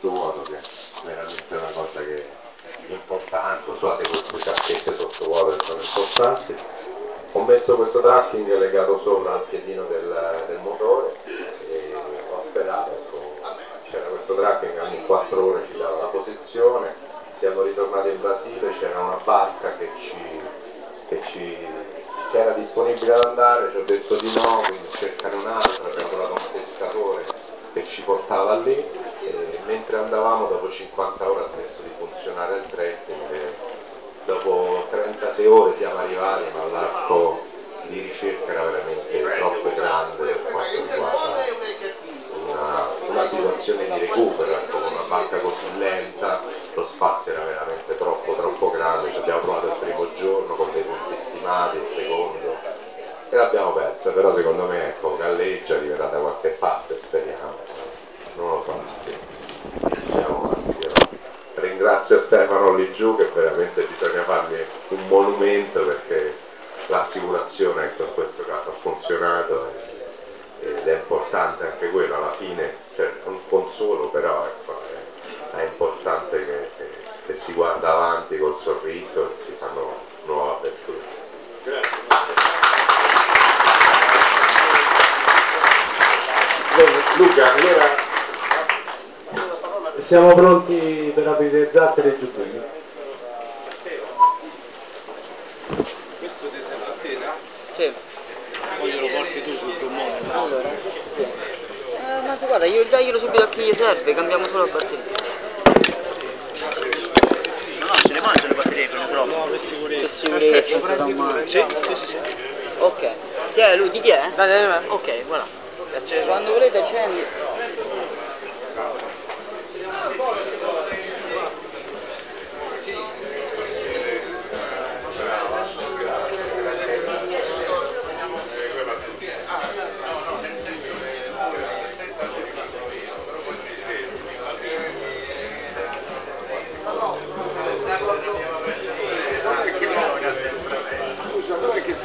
sottovuoto che è veramente una cosa che è importante, usate queste giacchette sottovuoto che sono importanti. Ho messo questo tracking legato sopra al piedino del, del motore e ho sperato, ecco, c'era questo tracking ogni 4 ore ci dava la posizione, siamo ritornati in Brasile, c'era una barca che ci, che ci era disponibile ad andare, ci ho detto di no, quindi cercare un'altra, abbiamo trovato un pescatore che ci portava lì. e mentre andavamo dopo 50 ore ha smesso di funzionare il trekking dopo 36 ore siamo arrivati ma l'arco di ricerca era veramente troppo grande per quanto riguarda una, una situazione di recupero, ecco, con una barca così lenta lo spazio era veramente troppo troppo grande, ci abbiamo provato il primo giorno con dei punti stimati, il secondo e l'abbiamo persa, però secondo me ecco, galleggia, arriverà da qualche parte, speriamo. Non lo so. Andiamo avanti, però. Ringrazio Stefano lì giù che veramente bisogna fargli un monumento perché l'assicurazione ecco, in questo caso ha funzionato ed è importante anche quello alla fine, cioè un consolo però ecco, è, è, importante che, che, che si guarda avanti col sorriso e si fanno nuove aperture. Grazie. Luca, allora siamo pronti per aprire le zattere e giustini. Questo ti serve a te, no? Sì. Poi glielo porti tu sul gommone. no? Allora, sì. Eh, ma se guarda, io daglielo subito a chi gli serve, cambiamo solo la batteria. No, no, se ne mangiano le batterie le prove. No, per sicurezza. Per sicurezza, non si fa male. Sì, sì, sì. sì. Ok. Chi è lui? Di chi è? Dai, dai, dai. Ok, voilà. Grazie. Quando volete accendi.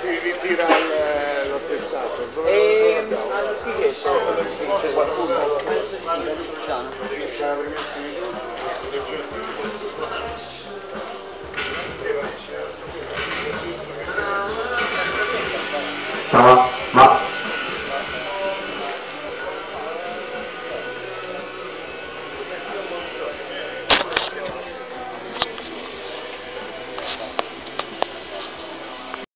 Si ritira il- l'attestato? E abbiamo? al pichetto. C'è qualcuno? Milano. C'è la premessa di Ah.